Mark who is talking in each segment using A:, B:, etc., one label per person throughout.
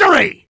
A: victory!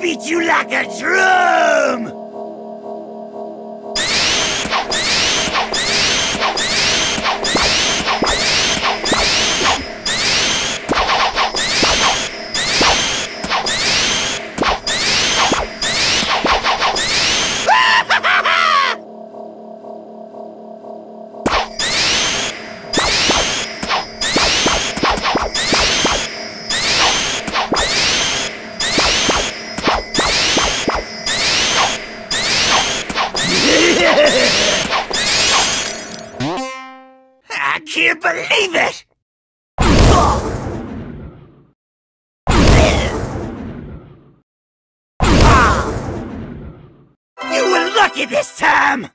A: Beat you like a drum! I can't believe it! Ah! You were lucky this time!